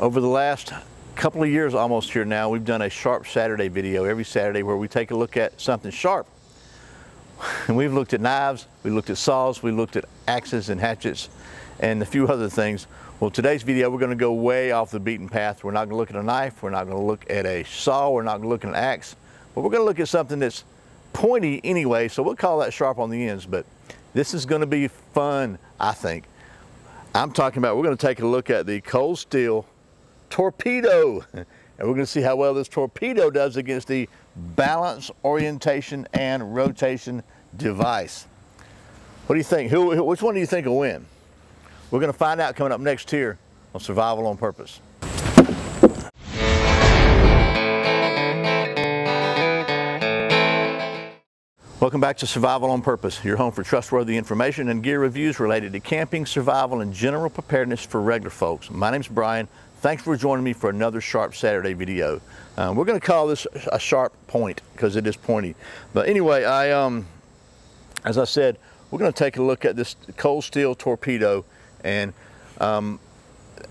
Over the last couple of years almost here now, we've done a Sharp Saturday video every Saturday where we take a look at something sharp. And we've looked at knives, we looked at saws, we looked at axes and hatchets, and a few other things. Well, today's video, we're gonna go way off the beaten path. We're not gonna look at a knife, we're not gonna look at a saw, we're not gonna look at an axe, but we're gonna look at something that's pointy anyway, so we'll call that sharp on the ends, but this is gonna be fun, I think. I'm talking about, we're gonna take a look at the Cold Steel torpedo. And we're gonna see how well this torpedo does against the balance, orientation, and rotation device. What do you think? Who, which one do you think will win? We're gonna find out coming up next here on Survival on Purpose. Welcome back to Survival on Purpose, your home for trustworthy information and gear reviews related to camping, survival, and general preparedness for regular folks. My name's Bryan. Thanks for joining me for another Sharp Saturday video. Um, we're going to call this a sharp point because it is pointy. But anyway, I um, as I said, we're going to take a look at this cold steel torpedo and um,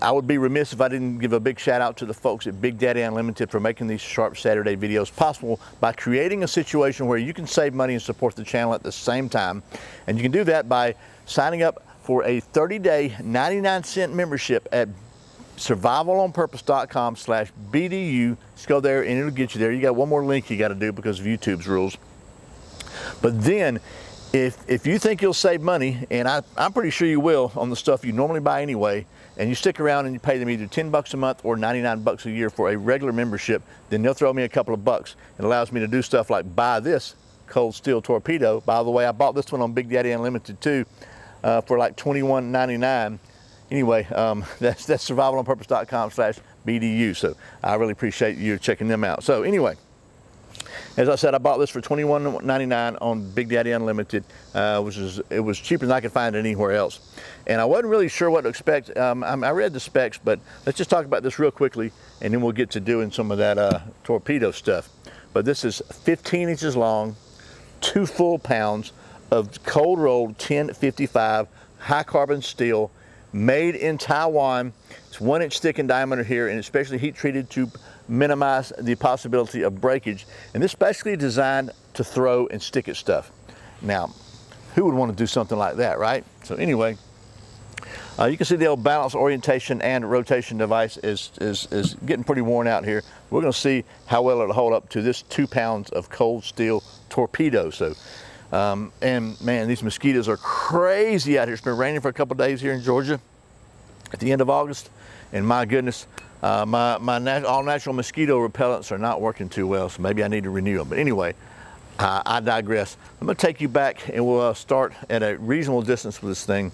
I would be remiss if I didn't give a big shout out to the folks at Big Daddy Unlimited for making these Sharp Saturday videos possible by creating a situation where you can save money and support the channel at the same time. And you can do that by signing up for a 30-day 99 cent membership at survivalonpurpose.com slash BDU. Just go there and it'll get you there. You got one more link you got to do because of YouTube's rules. But then if, if you think you'll save money, and I, I'm pretty sure you will on the stuff you normally buy anyway, and you stick around and you pay them either 10 bucks a month or 99 bucks a year for a regular membership, then they'll throw me a couple of bucks. It allows me to do stuff like buy this cold steel torpedo. By the way, I bought this one on Big Daddy Unlimited too uh, for like $21.99. Anyway, um, that's, that's survivalonpurpose.com slash BDU. So I really appreciate you checking them out. So anyway, as I said, I bought this for $21.99 on Big Daddy Unlimited, uh, which is it was cheaper than I could find anywhere else. And I wasn't really sure what to expect. Um, I read the specs, but let's just talk about this real quickly, and then we'll get to doing some of that uh, torpedo stuff. But this is 15 inches long, two full pounds of cold rolled 1055 high carbon steel made in Taiwan. It's one inch thick in diameter here and especially heat treated to minimize the possibility of breakage. And this is basically designed to throw and stick at stuff. Now, who would want to do something like that, right? So anyway, uh, you can see the old balance orientation and rotation device is, is, is getting pretty worn out here. We're going to see how well it'll hold up to this two pounds of cold steel torpedo. So, um, and man, these mosquitoes are crazy out here. It's been raining for a couple days here in Georgia at the end of August. And my goodness, uh, my my nat all natural mosquito repellents are not working too well, so maybe I need to renew them. But anyway, uh, I digress. I'm going to take you back and we'll uh, start at a reasonable distance with this thing.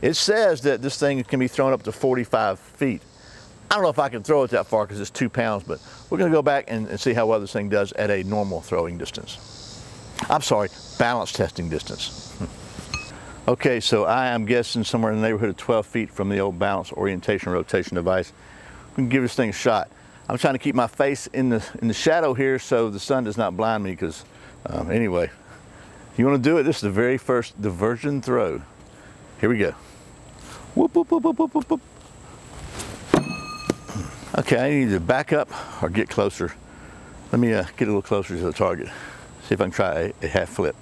It says that this thing can be thrown up to 45 feet. I don't know if I can throw it that far because it's two pounds, but we're going to go back and, and see how well this thing does at a normal throwing distance. I'm sorry, balance testing distance. okay, so I am guessing somewhere in the neighborhood of 12 feet from the old balance orientation rotation device we can give this thing a shot. I'm trying to keep my face in the in the shadow here so the sun does not blind me because um, anyway, you want to do it, this is the very first diversion throw. Here we go. Whoop, whoop, whoop, whoop. Okay, I need to back up or get closer. Let me uh, get a little closer to the target. See if I can try a, half flip.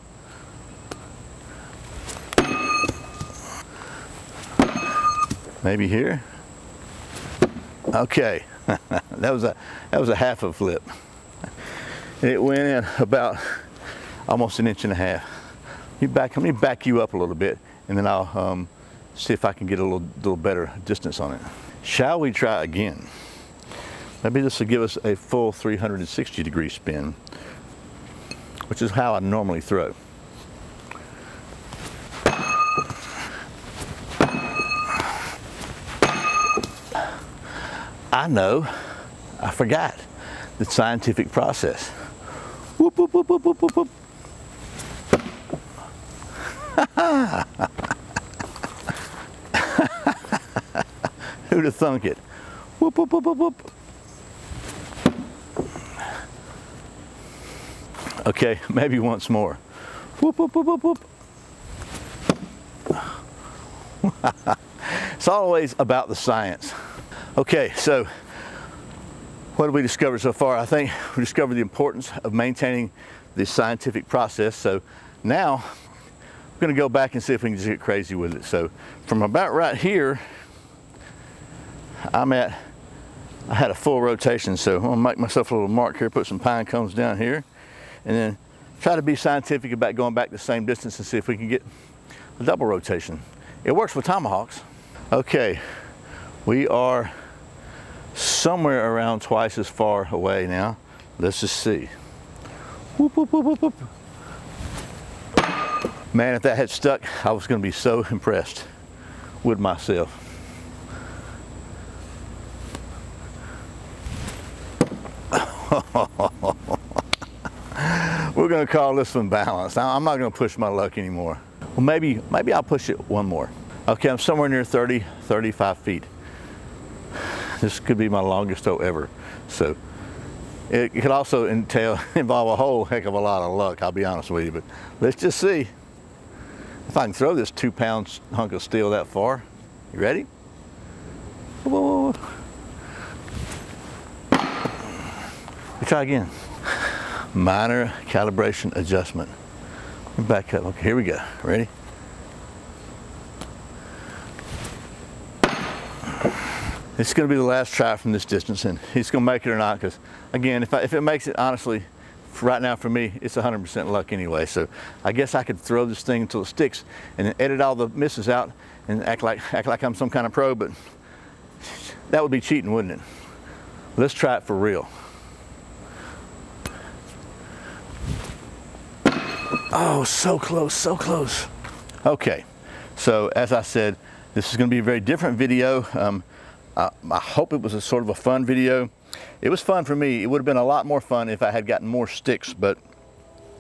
Maybe here. Okay, that was a that was a half a flip. It went in about almost an inch and a half. You back, let me back you up a little bit, and then I'll um, see if I can get a little little better distance on it. Shall we try again? Maybe this will give us a full 360 degree spin, which is how I normally throw. I know, I forgot the scientific process. Whoop, whoop, whoop, whoop, whoop, whoop. Who'd have thunk it? Whoop, whoop, whoop, whoop, whoop. Okay, maybe once more. Whoop, whoop, whoop, whoop, whoop. it's always about the science. Okay, so what have we discovered so far? I think we discovered the importance of maintaining the scientific process. So now I'm gonna go back and see if we can just get crazy with it. So from about right here, I'm at, I had a full rotation. So I'm gonna make myself a little mark here, put some pine cones down here, and then try to be scientific about going back the same distance and see if we can get a double rotation. It works with tomahawks. Okay, we are somewhere around twice as far away now. Let's just see. Whoop, whoop, whoop, Man, if that had stuck, I was gonna be so impressed with myself. Gonna call this one balanced. I'm not gonna push my luck anymore. Well, maybe, maybe I'll push it one more. Okay, I'm somewhere near 30, 35 feet. This could be my longest tow ever. So it could also entail, involve a whole heck of a lot of luck, I'll be honest with you, but let's just see if I can throw this two pound hunk of steel that far. You ready? Whoa, whoa, whoa. try again. Minor calibration adjustment. Back up, okay, here we go, ready? It's going to be the last try from this distance, and he's going to make it or not. Because again, if, I, if it makes it, honestly, right now for me, it's 100% luck anyway. So I guess I could throw this thing until it sticks, and edit all the misses out, and act like act like I'm some kind of pro. But that would be cheating, wouldn't it? Let's try it for real. Oh, so close, so close. Okay, so as I said, this is going to be a very different video. Um, I, I hope it was a sort of a fun video. It was fun for me. It would have been a lot more fun if I had gotten more sticks, but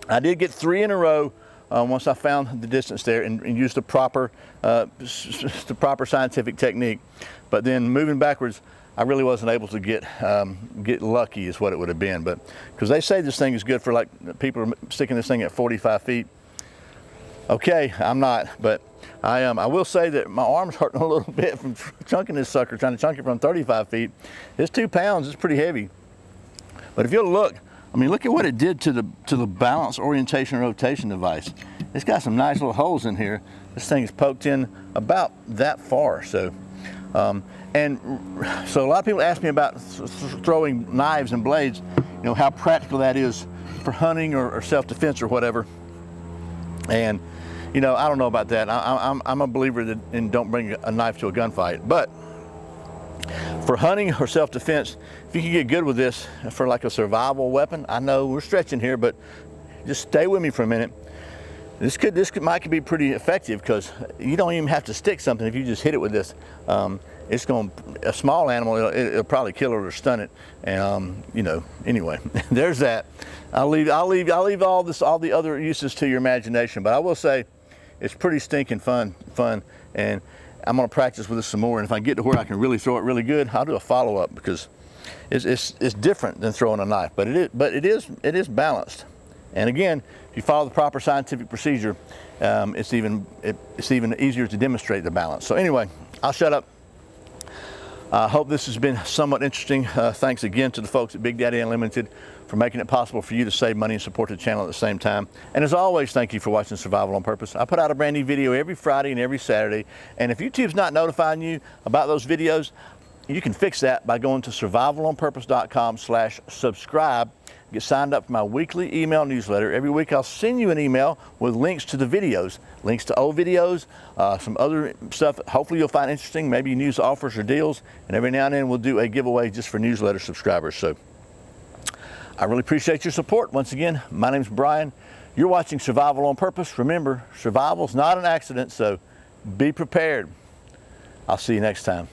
I did get three in a row uh, once I found the distance there and, and used the proper, uh, the proper scientific technique. But then moving backwards, I really wasn't able to get um, get lucky is what it would have been. But because they say this thing is good for like people are sticking this thing at 45 feet. Okay, I'm not, but I um, I will say that my arm's hurting a little bit from chunking this sucker, trying to chunk it from 35 feet. It's two pounds, it's pretty heavy. But if you'll look, I mean, look at what it did to the to the balance orientation rotation device. It's got some nice little holes in here. This thing is poked in about that far. So, um, and so a lot of people ask me about throwing knives and blades, you know, how practical that is for hunting or, or self-defense or whatever. And you know, I don't know about that. I, am I'm a believer that in don't bring a knife to a gunfight. But for hunting or self-defense, if you can get good with this for like a survival weapon, I know we're stretching here, but just stay with me for a minute. This could this could, might be pretty effective because you don't even have to stick something if you just hit it with this. Um, it's going a small animal. It'll, it'll, probably kill it or stun it. And um, you know, anyway, there's that. I'll leave I'll leave I'll leave all this all the other uses to your imagination. But I will say it's pretty stinking fun, fun. And I'm gonna practice with this some more. And if I get to where I can really throw it really good, I'll do a follow up because it's, it's, it's different than throwing a knife, but it is, but it is, it is balanced. And again, if you follow the proper scientific procedure, um, it's even, it, it's even easier to demonstrate the balance. So anyway, I'll shut up. I hope this has been somewhat interesting. Uh, thanks again to the folks at Big Daddy Unlimited for making it possible for you to save money and support the channel at the same time. And as always, thank you for watching Survival on Purpose. I put out a brand new video every Friday and every Saturday. And if YouTube's not notifying you about those videos, you can fix that by going to survivalonpurpose.com slash subscribe. Get signed up for my weekly email newsletter. Every week I'll send you an email with links to the videos, links to old videos, uh, some other stuff hopefully you'll find interesting, maybe news offers or deals. And every now and then we'll do a giveaway just for newsletter subscribers. So I really appreciate your support. Once again, my name is Bryan. You're watching Survival on Purpose. Remember, survival's not an accident, so be prepared. I'll see you next time.